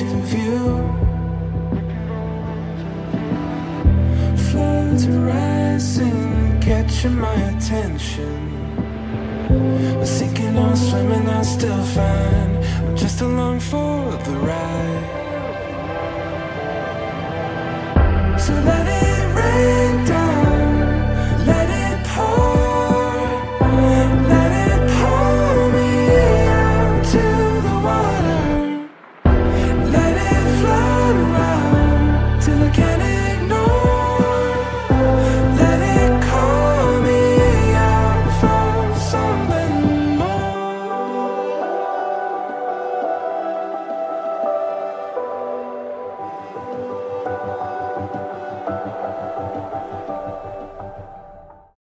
into view. Floods rising, catching my attention. I'm sinking or swimming, I still find. I'm just along for the ride. So that